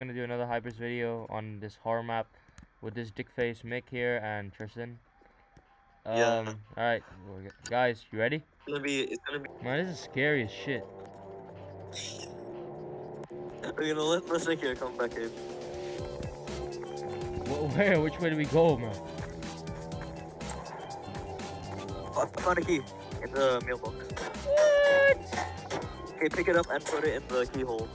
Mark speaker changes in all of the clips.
Speaker 1: gonna do another Hypers video on this horror map with this dick face Mick here and Tristan. Um,
Speaker 2: Yeah.
Speaker 1: Alright, guys, you ready?
Speaker 2: It's gonna be. It's gonna be.
Speaker 1: Man, this is scary as shit.
Speaker 2: We're gonna let's make it a comeback game.
Speaker 1: Wh- Where? Which way do we go, man?
Speaker 2: I found a key in the mailbox. What? Okay, pick it up and put it in the keyhole.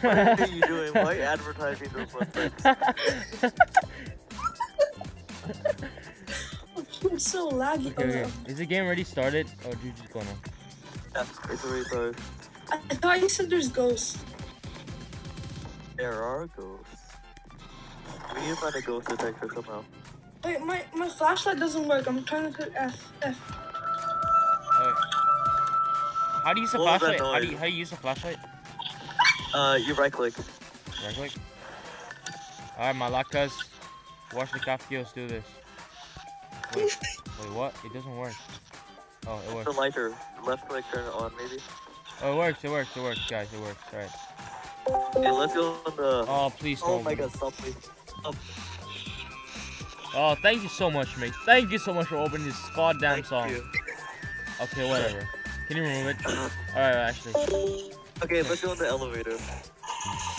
Speaker 2: What are you doing? Why are you advertising those websites?
Speaker 3: I'm so laggy.
Speaker 1: okay, okay. Is the game already started? Oh, or did you just go now?
Speaker 2: Yeah, it's already started.
Speaker 3: I I thought you said there's ghosts.
Speaker 2: There are ghosts. We need to find a ghost detector somehow.
Speaker 3: Wait, my, my flashlight doesn't work. I'm trying to click F. F.
Speaker 1: Alright. How do you use a
Speaker 2: What
Speaker 1: flashlight? How do you how do you use a flashlight?
Speaker 2: Uh, you right click.
Speaker 1: Right click. Alright, my lakas. Watch the Kafki, let's do this. Wait, wait, what? It doesn't work. Oh, it
Speaker 2: The
Speaker 1: works.
Speaker 2: lighter. Left click, turn it on, maybe.
Speaker 1: Oh, it works, it works, it works, guys, it works. Alright.
Speaker 2: Okay, let's go on the.
Speaker 1: Oh, please
Speaker 2: Oh
Speaker 1: don't.
Speaker 2: my god, stop please.
Speaker 1: Oh, thank you so much, mate. Thank you so much for opening this goddamn
Speaker 2: Thank
Speaker 1: song.
Speaker 2: you.
Speaker 1: Okay, whatever. Can you remove it? Alright, actually.
Speaker 2: Okay, let's go in the elevator.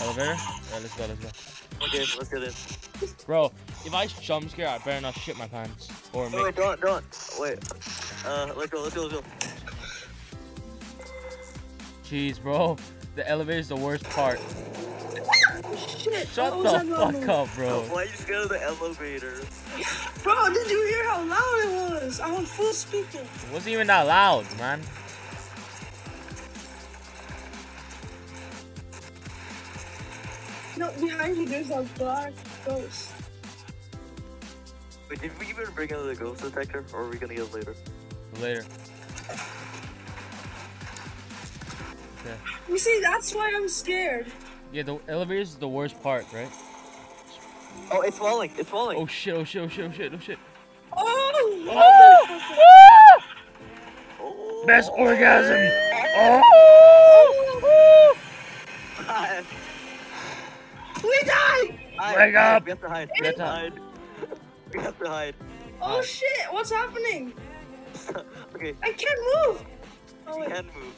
Speaker 1: Elevator? Alright, let's go, let's go.
Speaker 2: Okay, let's get in.
Speaker 1: Bro, if I jump scare, I better not shit my pants. Or
Speaker 2: Wait,
Speaker 1: make.
Speaker 2: wait, don't, don't. Wait. Uh, let's go, let's go, let's go.
Speaker 1: Jeez, bro. The elevator's the worst part.
Speaker 3: Shit.
Speaker 1: Shut the fuck
Speaker 3: noise?
Speaker 1: up, bro.
Speaker 2: Why you scared of the elevator?
Speaker 3: Bro, did you hear how loud it was? I'm on full speaker.
Speaker 1: It wasn't even that loud, man.
Speaker 3: Behind you there's a black ghost.
Speaker 2: Wait, did we even bring in the ghost detector, or are we gonna get it later?
Speaker 1: Later. Okay.
Speaker 3: You see, that's why I'm scared.
Speaker 1: Yeah, the elevator's is the worst part, right?
Speaker 2: Oh, it's falling, it's falling.
Speaker 1: Oh shit, oh shit, oh shit, oh shit, oh shit.
Speaker 3: Oh!
Speaker 1: Oh!
Speaker 2: Oh.
Speaker 1: Best orgasm! Oh! oh!
Speaker 2: oh God.
Speaker 3: We!
Speaker 2: Hide,
Speaker 1: Wake
Speaker 2: hide,
Speaker 1: up.
Speaker 2: We have to hide. We
Speaker 1: We
Speaker 2: have
Speaker 1: have
Speaker 2: to
Speaker 1: to-
Speaker 2: hide. We have to hide.
Speaker 3: Oh shit, what's happening?
Speaker 2: okay,
Speaker 3: I can't move! Oh
Speaker 2: we
Speaker 3: wait,
Speaker 2: can move.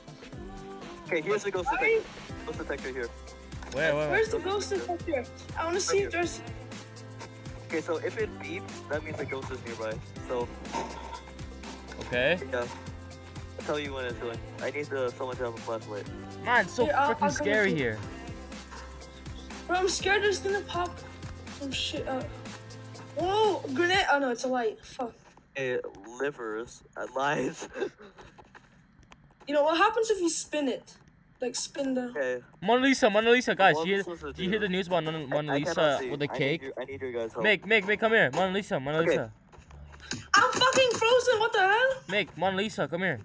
Speaker 2: Okay, here's the ghost
Speaker 3: Sorry.
Speaker 2: detector. Ghost detector here.
Speaker 1: Where, where, where?
Speaker 3: where's the ghost detector? I wanna see if
Speaker 2: here.
Speaker 3: there's...
Speaker 2: Okay, so if it beeps, that means the ghost is nearby. So,
Speaker 1: Okay.
Speaker 2: yeah. I'll tell you when it's going. I need the, someone to have a flashlight.
Speaker 1: Man, it's so
Speaker 3: Here, I'll- I'll
Speaker 1: freaking scary
Speaker 3: with you.
Speaker 1: here.
Speaker 3: Bro, I'm scared there's gonna pop some shit up. Whoa, grenade! Oh no, it's a light. Fuck.
Speaker 2: It livers and lies.
Speaker 3: You know what happens if you spin it? Like spin the.
Speaker 2: okay.
Speaker 1: Mona Lisa, Mona Lisa, guys,
Speaker 2: What
Speaker 1: do you,
Speaker 2: am I supposed to
Speaker 1: do you hear the news about Mona, Mona
Speaker 2: I- I
Speaker 1: Lisa with the
Speaker 2: I need
Speaker 1: cake?
Speaker 2: your- I need your guys' help.
Speaker 1: Mick, Mick, Mick, come here. Mona Lisa, Mona
Speaker 2: Okay.
Speaker 1: Lisa.
Speaker 3: I'm fucking frozen. What the hell?
Speaker 1: Mick, Mona Lisa, come here.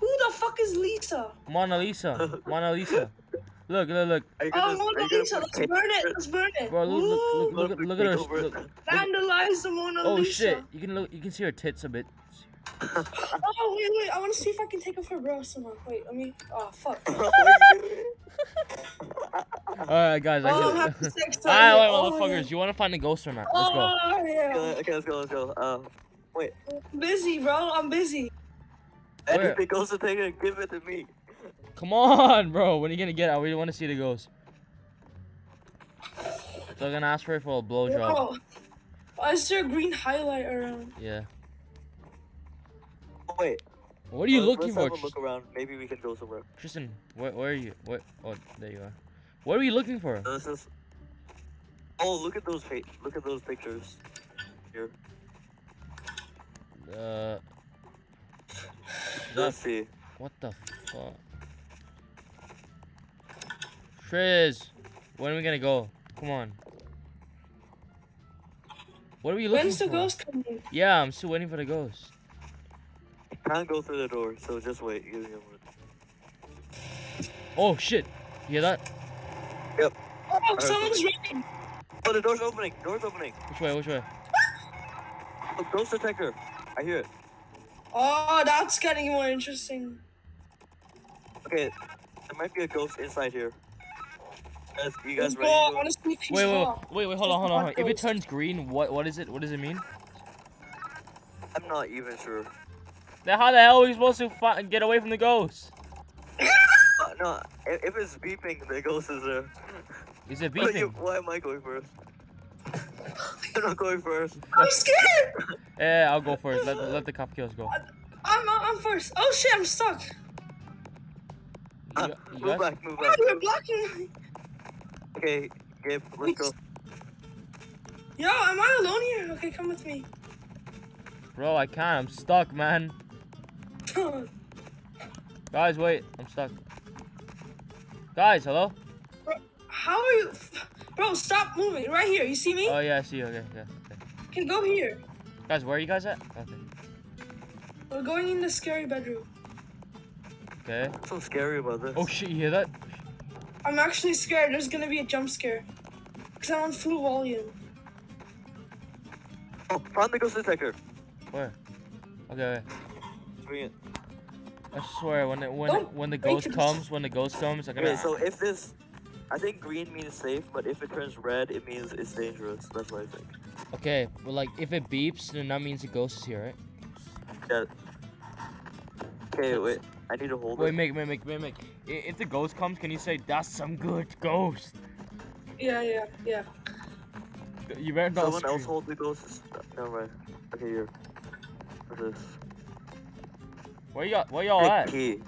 Speaker 3: Who the fuck is Lisa?
Speaker 1: Mona Lisa, Mona Lisa. Look, look, look.
Speaker 3: Oh,
Speaker 2: gonna-
Speaker 3: Mona Lisa. Let's burn it. Let's burn it.
Speaker 1: Bro, look, look,
Speaker 3: Woo!
Speaker 1: look, look,
Speaker 2: Look,
Speaker 1: look, look at her.
Speaker 2: look
Speaker 1: Look,
Speaker 3: Vandalize the Mona Lisa.
Speaker 1: Oh shit! You can look. You can see her tits a bit.
Speaker 3: Oh wait, wait. I want to see if I can take off her bra somehow. Wait, let me. Oh fuck.
Speaker 2: What are you doing?
Speaker 1: All right, guys. I
Speaker 3: Oh, I'm
Speaker 1: can...
Speaker 3: having sex.
Speaker 1: All right,
Speaker 3: oh,
Speaker 1: motherfuckers. You want to find a ghost or not? Let's go.
Speaker 3: Oh yeah.
Speaker 2: Okay, okay, let's go, let's go. Um, wait.
Speaker 3: Busy, bro. I'm busy.
Speaker 2: And
Speaker 1: Where?
Speaker 2: if it goes to take it, give it to me.
Speaker 1: Come on, bro. When are you gonna get? it? I really want to see the ghost. So I'm gonna ask for it for a blowjob.
Speaker 3: Bro. Why is there a green highlight around?
Speaker 1: Yeah.
Speaker 2: Wait.
Speaker 1: What are you
Speaker 2: uh,
Speaker 1: looking
Speaker 2: let's
Speaker 1: for,
Speaker 2: Have a look around. Maybe we can go somewhere.
Speaker 1: Tristan? Where, where are you? What? Oh, there you are. What are you looking for?
Speaker 2: This is. Oh, look at those fa- Look at those pictures. Here.
Speaker 1: Uh.
Speaker 2: Let's see.
Speaker 1: what the fuck? Triz, when are we gonna go? Come on. What are we looking for?
Speaker 3: When's the
Speaker 1: for?
Speaker 3: ghost coming?
Speaker 1: Yeah, I'm still waiting for the ghost.
Speaker 2: Can't go through the door, so just wait. Give me a moment.
Speaker 1: Oh shit! You hear that? Yep.
Speaker 3: Oh, someone's running.
Speaker 2: Oh, the door's opening. Door's opening.
Speaker 1: Which way? Which way?
Speaker 2: Oh, ghost detector. I hear it.
Speaker 3: Oh, that's getting more interesting.
Speaker 2: Okay. There might be a ghost inside here. Guys, you guys ready?
Speaker 3: I
Speaker 2: to
Speaker 3: want to see if he's
Speaker 1: Wait, wait, wait, wait, hold on, hold on. hold on. If it turns green, what, what is it? What does it mean?
Speaker 2: I'm not even sure.
Speaker 1: Then how the hell are we supposed to fi- get away from the ghost?
Speaker 2: Uh, no, if, if it's beeping, the ghost is there.
Speaker 1: Is it
Speaker 2: Why, you,
Speaker 1: beeping?
Speaker 2: why am I going first? I'm not going first.
Speaker 3: I'm scared.
Speaker 1: Yeah, I'll go first. Let, let the cop kills go.
Speaker 3: I'm I'm first. Oh shit, I'm stuck.
Speaker 1: You, you
Speaker 2: move
Speaker 1: guys?
Speaker 2: back, move
Speaker 3: Oh,
Speaker 2: back.
Speaker 3: you're blocking me.
Speaker 2: Okay, Gabe, let's go.
Speaker 3: Yo, am I alone here? Okay, come with me.
Speaker 1: Bro, I can't. I'm stuck, man. Guys, wait. I'm stuck. Guys, hello?
Speaker 3: How are you? Bro, stop moving. Right here. You see me?
Speaker 1: Oh, yeah, I see you. Okay, yeah. Okay.
Speaker 3: Okay, go here.
Speaker 1: Guys, where are you guys at? Okay.
Speaker 3: We're going in the scary bedroom.
Speaker 1: Okay.
Speaker 2: What's so scary about this?
Speaker 1: Oh, shit, you hear that?
Speaker 3: I'm actually scared. There's gonna be a jump scare. Cause I'm on full volume.
Speaker 2: Oh, found the ghost detector.
Speaker 1: Where? Okay, okay. I swear, when it, when
Speaker 3: Don't
Speaker 1: when the ghost comes, when the ghost comes, I'm gonna.
Speaker 2: Okay, so if this, I think green means safe, but if it turns red, it means it's dangerous. That's what I think.
Speaker 1: Okay, but like if it beeps, then that means the ghost is here, right?
Speaker 2: Yeah. Okay, wait. I need to hold
Speaker 1: Wait,
Speaker 2: it.
Speaker 1: make, make, make, make, make. If the ghost comes, can you say that's some good ghost?
Speaker 3: Yeah, yeah, yeah.
Speaker 1: You better not
Speaker 2: Someone else hold the ghost. Never mind. Okay, here. What's this?
Speaker 1: Where y'all, where y'all
Speaker 2: Big
Speaker 1: at?
Speaker 2: key.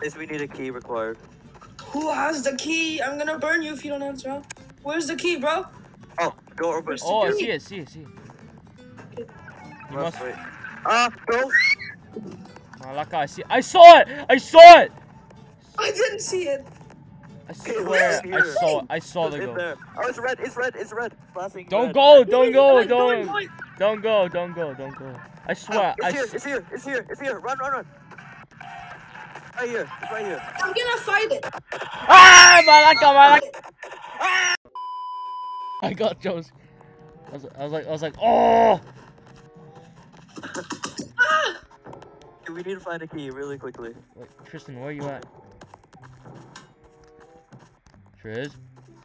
Speaker 2: This we need a key required.
Speaker 3: Who has the key? I'm gonna burn you if you don't answer. Where's the key, bro?
Speaker 2: Oh, door open.
Speaker 1: Oh, I see it, see it, see it. You
Speaker 2: Must
Speaker 1: must.
Speaker 2: wait. Ah, ghost!
Speaker 1: Malaka, I see. I saw it. I saw it.
Speaker 3: I didn't see it.
Speaker 1: I swear, I
Speaker 2: here?
Speaker 1: saw. I saw
Speaker 2: It's
Speaker 1: the
Speaker 2: in
Speaker 1: ghost.
Speaker 2: there. Oh, it's red. It's red. It's red. Flashing
Speaker 1: Don't
Speaker 2: red.
Speaker 1: go, don't go,
Speaker 3: Wait,
Speaker 1: don't,
Speaker 3: wait, wait.
Speaker 1: don't go, don't go, don't go. I swear, I.
Speaker 2: it's here. It's here. It's here. It's here. Run, run, run. Right here. It's right here.
Speaker 3: I'm gonna fight it.
Speaker 1: Ah, Malaka, Malaka. Ah! I got Joe's. I was, I was like, I was like, oh.
Speaker 2: We need to find a key really quickly.
Speaker 1: Wait, Tristan, where are you at? Triz,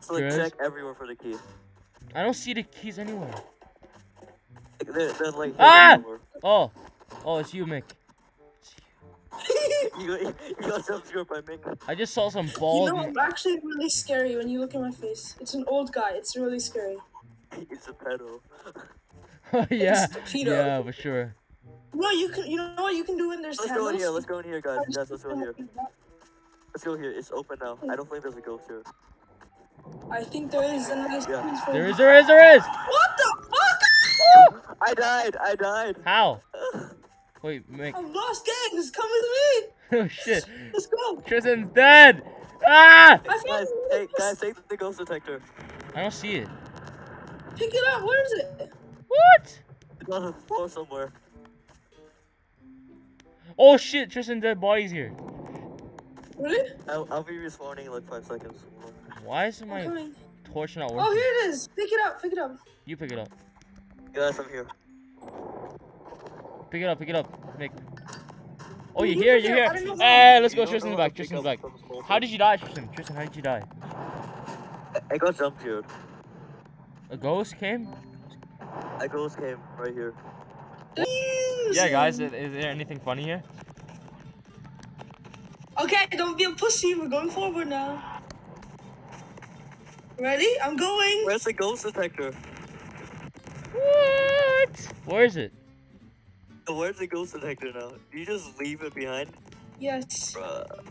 Speaker 2: So like
Speaker 1: Yes.
Speaker 2: check everywhere for the key.
Speaker 1: I don't see the keys anywhere.
Speaker 2: Like, They're, they're like
Speaker 1: Ah!
Speaker 2: somewhere.
Speaker 1: Oh, oh, it's you, Mick.
Speaker 2: You got, you got jump scared by Mick.
Speaker 1: I just saw some
Speaker 3: You
Speaker 1: bald.
Speaker 3: know, it's actually really scary when you look at my face. It's an old guy. It's really scary.
Speaker 2: It's a pedo.
Speaker 1: yeah,
Speaker 3: It's pedo.
Speaker 1: yeah, for sure.
Speaker 3: No, you can. You know what you can do when there's
Speaker 2: Let's go in here. Let's go in here, guys. Guys, let's go in here. Let's go here. It's open now. I don't think there's a ghost here.
Speaker 3: I think there is. And there's
Speaker 2: Yeah.
Speaker 3: things for-
Speaker 1: There is, there is, there is.
Speaker 3: What the fuck?
Speaker 2: I died. I died.
Speaker 1: How? Wait, Mick.
Speaker 3: I've lost gangs. Come with me.
Speaker 1: Oh shit,
Speaker 3: Let's go.
Speaker 1: Tristan's dead. Ah!
Speaker 3: I found
Speaker 2: Guys, hey, guys, take the ghost detector.
Speaker 1: I don't see it.
Speaker 3: Pick it up. Where is it?
Speaker 1: What?
Speaker 2: It's on the floor somewhere.
Speaker 1: Oh shit, Tristan dead body's here.
Speaker 3: Really?
Speaker 2: I'll, I'll be respawning in like five seconds.
Speaker 1: Why is my
Speaker 3: coming.
Speaker 1: torch not
Speaker 3: oh,
Speaker 1: working?
Speaker 3: Oh, here it is. Pick it up. Pick it up.
Speaker 1: You pick it up.
Speaker 2: Guys, I'm here.
Speaker 1: Pick it up, pick it up, Mick. Oh, you
Speaker 3: You
Speaker 1: here, you
Speaker 3: it
Speaker 1: here.
Speaker 3: up, I didn't know
Speaker 1: eh,
Speaker 3: Hey,
Speaker 1: let's go,
Speaker 2: don't
Speaker 1: Tristan's back,
Speaker 2: how to pick
Speaker 1: Tristan's back. How did you die, Tristan? Tristan, how did you die?
Speaker 2: I got jumped, scared.
Speaker 1: A ghost came?
Speaker 2: A ghost came right here.
Speaker 1: Yeah, guys, is, is there anything funny here?
Speaker 3: Okay, don't be a pussy. We're going forward now. Ready? I'm going.
Speaker 2: Where's the ghost detector?
Speaker 1: What? Where is it?
Speaker 2: Where's the ghost detector now? Do you just leave it behind?
Speaker 3: Yes.
Speaker 2: Bruh.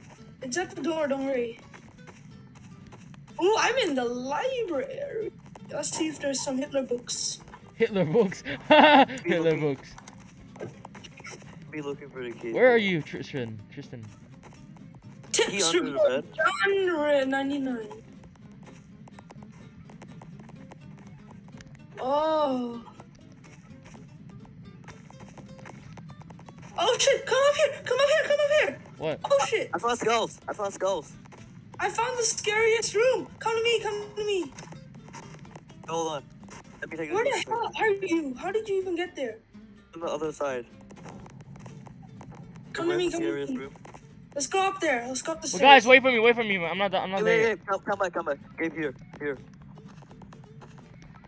Speaker 3: It's at the door. Don't worry. Oh, I'm in the library. Let's see if there's some Hitler books.
Speaker 1: Hitler books. Hitler books.
Speaker 2: Be looking for the key.
Speaker 1: Where are you, Tristan? Tristan.
Speaker 2: Key
Speaker 3: Tips
Speaker 2: under the bed?
Speaker 3: genre 99. Oh. Oh shit, come up here, come up here, come up here.
Speaker 1: What?
Speaker 3: Oh shit,
Speaker 2: I found skulls. I found skulls.
Speaker 3: I found the scariest room. Come to me, come to me.
Speaker 2: Hold on. Let me take a
Speaker 3: Where the hell are you? How did you even get there?
Speaker 2: On the other side.
Speaker 3: Come to me, come to me.
Speaker 2: room?
Speaker 3: Let's go up there. Let's go up the
Speaker 1: Well,
Speaker 3: stairs.
Speaker 1: guys, wait for me. Wait for me. I'm not. I'm not
Speaker 2: Hey,
Speaker 1: there.
Speaker 2: wait,
Speaker 1: yet.
Speaker 2: wait, come, come back, come back. Gabe, here, here.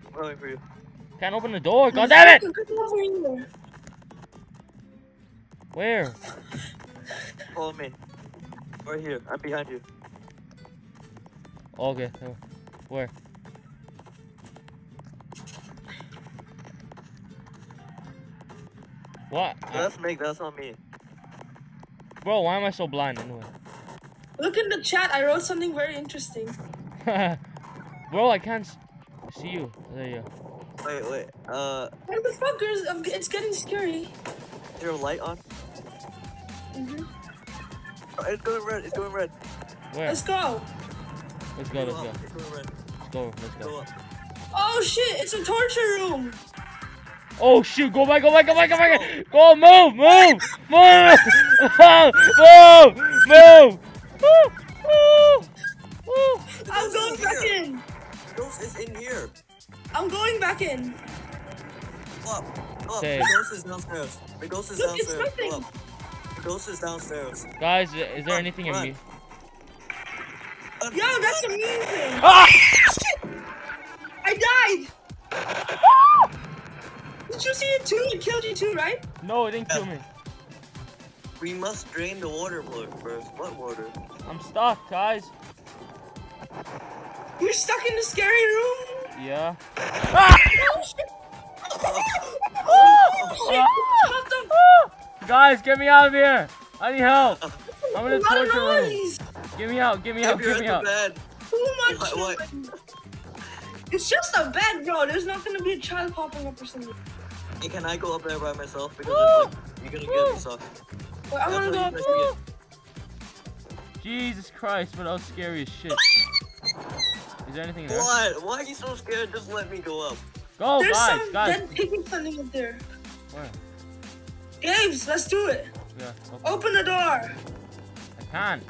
Speaker 2: I'm waiting for you.
Speaker 1: Can't open the door. God damn it!
Speaker 3: Get over here.
Speaker 1: Where?
Speaker 2: Follow me. Right here. I'm behind you.
Speaker 1: Okay. Where? What?
Speaker 2: That's Meg, that's not me.
Speaker 1: Bro, why am I so blind anyway?
Speaker 3: Look in the chat. I wrote something very interesting.
Speaker 1: bro, I can't see you. There you go.
Speaker 2: Wait, wait. Uh,
Speaker 3: What the fuck? Is, um, it's getting scary.
Speaker 2: is there a light on?
Speaker 3: Mhm.
Speaker 2: Oh, it's going red, it's going red.
Speaker 1: Where?
Speaker 3: Let's go.
Speaker 1: Let's go. Let's go.
Speaker 2: up, It's going red.
Speaker 1: Let's go. Let's
Speaker 2: Go
Speaker 1: go.
Speaker 3: Oh shit! It's a torture room.
Speaker 1: Oh shoot! Go back! Go back! Go back! Go back! Go! Move! Move! Move! Move! Move! Woo! Woo! Woo!
Speaker 3: I'm going back
Speaker 2: here.
Speaker 3: in.
Speaker 2: Ghost is in here.
Speaker 3: I'm going back in.
Speaker 2: Up. Up.
Speaker 1: Okay.
Speaker 2: The ghost is downstairs. The ghost is
Speaker 3: Look,
Speaker 2: downstairs. Up. The ghost is downstairs.
Speaker 1: Guys, is there
Speaker 2: Run,
Speaker 1: anything in
Speaker 2: run.
Speaker 1: me?
Speaker 2: Uh,
Speaker 3: Yo, that's amazing.
Speaker 1: Ah!
Speaker 3: I died. Did you see it too? It killed you too, right?
Speaker 1: No, it didn't kill me.
Speaker 2: We must drain the water flo- first. What water?
Speaker 1: I'm stuck, guys.
Speaker 3: You're stuck in the scary room.
Speaker 1: Yeah.
Speaker 3: Oh shit! Oh, shit. What the?
Speaker 1: Guys, get me out of here! I need help. I'm in a
Speaker 3: A lot
Speaker 1: torture room. Get me out! Get me out! Get me out!
Speaker 2: bed.
Speaker 3: Too much.
Speaker 2: What- what?
Speaker 3: It's just a bed, bro. There's not gonna be a child popping up or something.
Speaker 2: Hey, can I go up there by myself? Because it's like, you're gonna get me sucked.
Speaker 3: Wait, I'm gonna go up.
Speaker 2: That's what you
Speaker 1: Jesus Christ, but that was scary as shit. Is there anything
Speaker 2: guys
Speaker 1: there?
Speaker 2: What? Why are you so scared? Just let me go up.
Speaker 1: Go,
Speaker 3: There's
Speaker 1: guys,
Speaker 3: some
Speaker 1: guys.
Speaker 3: dead piggy something up there.
Speaker 1: Where?
Speaker 3: Games, let's do it.
Speaker 1: Yeah. Okay.
Speaker 3: Open the door.
Speaker 1: I can't.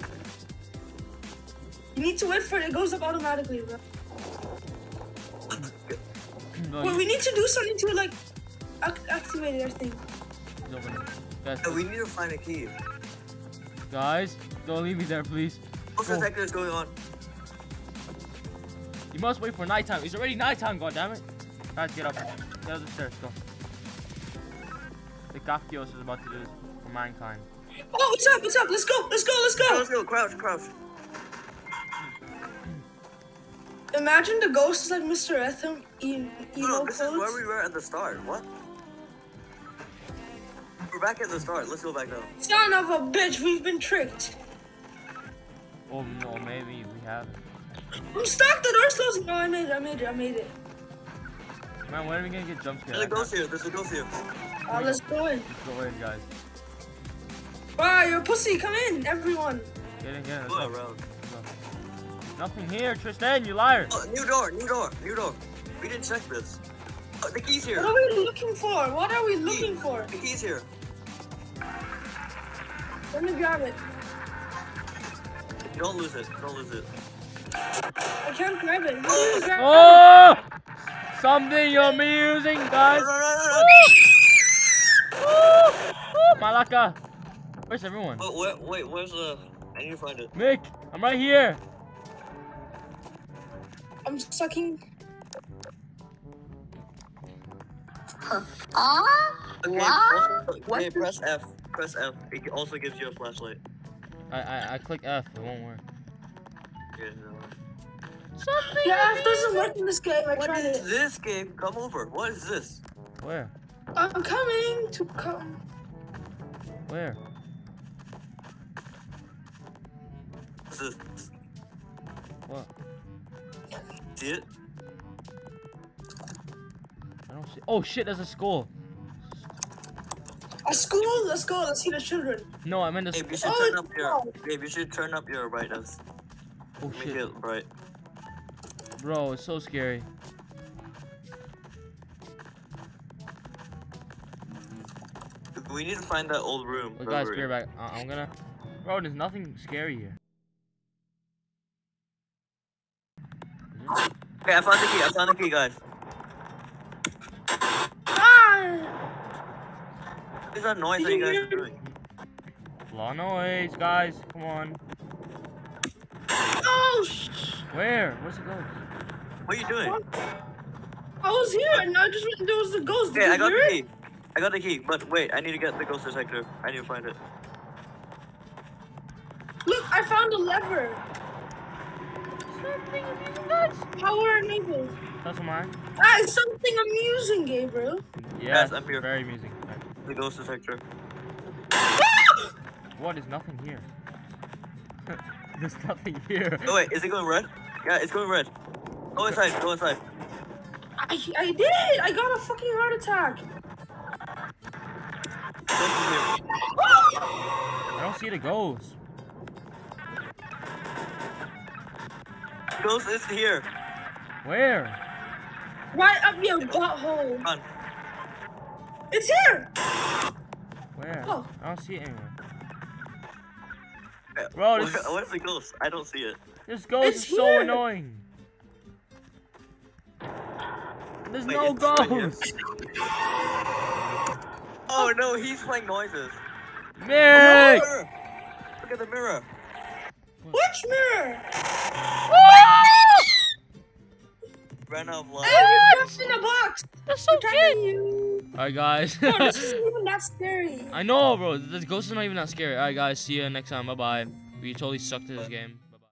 Speaker 3: You need to wait for it. It goes up automatically, bro.
Speaker 1: No,
Speaker 3: Wait,
Speaker 1: you-
Speaker 3: we need to do something to like ac- activate it. I think.
Speaker 1: It's open. Guys,
Speaker 2: Yeah, we need to find a key.
Speaker 1: guys, don't leave me there, please.
Speaker 2: What's
Speaker 1: Go.
Speaker 2: the detector is going on?
Speaker 1: You must wait for nighttime. It's already nighttime, goddammit. Guys, get up. Get up the stairs, go. The Gakios is about to do this for mankind.
Speaker 3: Oh, what's up? What's up? Let's go. Let's go. Let's
Speaker 2: Go,
Speaker 3: go.
Speaker 2: let's go. Crouch, crouch.
Speaker 3: Imagine the ghost is like Mr. Etham in
Speaker 2: No, no,
Speaker 3: emo
Speaker 2: this is where we were at the start. What? We're back at the start. Let's go back down.
Speaker 3: Son of a bitch, we've been tricked.
Speaker 1: Oh no, maybe we haven't.
Speaker 3: I'm stuck. The door's closing. No, I made it. I made it. I made it.
Speaker 1: Man, when are we gonna get jump scared?
Speaker 2: There's a ghost here. There's a ghost here.
Speaker 3: Uh, let's go in.
Speaker 1: Let's go in, guys.
Speaker 3: Wow, you're a pussy. Come in, everyone.
Speaker 1: Get in, get in. Let's
Speaker 2: Go
Speaker 1: go.
Speaker 2: around.
Speaker 1: Nothing here, Tristan, you liar.
Speaker 2: Oh, new door, new door, new door. We didn't check this. Oh, the key's here.
Speaker 3: What are we looking for? What are we looking for?
Speaker 2: The key's here.
Speaker 3: Let me grab it.
Speaker 2: Don't lose it. Don't lose it.
Speaker 3: I can't grab it. Let me oh! grab
Speaker 1: Oh! Something amusing, guys.
Speaker 2: Run, run, run, run.
Speaker 1: Woo! Malaka. Where's everyone?
Speaker 2: Oh, wait, wait, where's the... I need to find it.
Speaker 1: Mick, I'm right here.
Speaker 3: I'm sucking.
Speaker 2: Okay,
Speaker 4: What?
Speaker 2: also-
Speaker 3: What
Speaker 2: okay, press F. Press F. It also gives you a flashlight.
Speaker 1: I I, I click F, it won't work.
Speaker 2: Yeah, no.
Speaker 1: Something.
Speaker 3: Yeah, it doesn't work in this game. I
Speaker 2: What
Speaker 3: tried
Speaker 2: is
Speaker 3: it.
Speaker 2: this game? Come over. What is this?
Speaker 1: Where?
Speaker 3: I'm coming to come.
Speaker 1: Where?
Speaker 2: This?
Speaker 1: What?
Speaker 2: See it?
Speaker 1: Oh shit, there's a school.
Speaker 3: A school? Let's go. Let's see the children.
Speaker 1: No, I meant the.
Speaker 2: Babe, you
Speaker 1: Sc-
Speaker 2: should
Speaker 3: Oh,
Speaker 2: turn up your.
Speaker 3: no.
Speaker 2: Babe, you should turn up your brightness.
Speaker 1: oh
Speaker 2: Make
Speaker 1: shit,
Speaker 2: it bright.
Speaker 1: bro, it's so scary.
Speaker 2: We need to find that old room.
Speaker 1: Oh, guys,
Speaker 2: we're
Speaker 1: be back. Uh, I'm gonna. Bro, there's nothing scary here.
Speaker 2: Okay, I found the key. I found the key, guys. What is that noise that you guys are doing?
Speaker 1: A lot of noise, guys. Come on.
Speaker 3: Oh,
Speaker 1: Where? Where's the ghost?
Speaker 2: What are you doing?
Speaker 3: I was here and I just went, there was the ghost. Did
Speaker 2: Okay,
Speaker 3: you
Speaker 2: I got
Speaker 3: hear
Speaker 2: the
Speaker 3: it?
Speaker 2: key. I got the key, but wait, I need to get the ghost detector. I need to find it.
Speaker 3: Look, I found a lever.
Speaker 1: Something amusing, guys.
Speaker 3: Power enabled.
Speaker 1: That's mine.
Speaker 3: That is something amusing, Gabriel.
Speaker 1: Yes,
Speaker 2: I'm here.
Speaker 1: very amusing.
Speaker 2: The ghost detector. Ah!
Speaker 1: What? There's nothing here. There's nothing here.
Speaker 2: Oh wait, is it going red? Yeah, it's going red. Go inside, go inside.
Speaker 3: I, I did. It! I got a fucking heart attack.
Speaker 2: Ghost is here.
Speaker 1: I don't see the ghost.
Speaker 2: Ghost is here.
Speaker 1: Where?
Speaker 3: Right up your butthole.
Speaker 2: Come on.
Speaker 3: It's here.
Speaker 1: Where?
Speaker 3: Oh.
Speaker 1: I don't see it anywhere.
Speaker 2: Uh,
Speaker 1: Bro,
Speaker 2: where-
Speaker 1: this-
Speaker 2: where's the ghost? I don't see it.
Speaker 1: This ghost
Speaker 3: It's
Speaker 1: is so annoying. There's
Speaker 2: Wait,
Speaker 1: no
Speaker 2: it's right
Speaker 1: ghost.
Speaker 2: Oh no, he's playing noises.
Speaker 1: Mick!
Speaker 2: Mirror! Look at the mirror.
Speaker 3: Which mirror?
Speaker 2: Ran out of ah,
Speaker 3: Hey,
Speaker 2: light.
Speaker 3: you're in a box.
Speaker 1: That's so
Speaker 3: Protecting you.
Speaker 1: Alright, guys.
Speaker 3: No, this isn't even that scary.
Speaker 1: I know, bro. The ghost is not even that scary. Alright, guys. See you next time. Bye bye. We totally sucked at this game.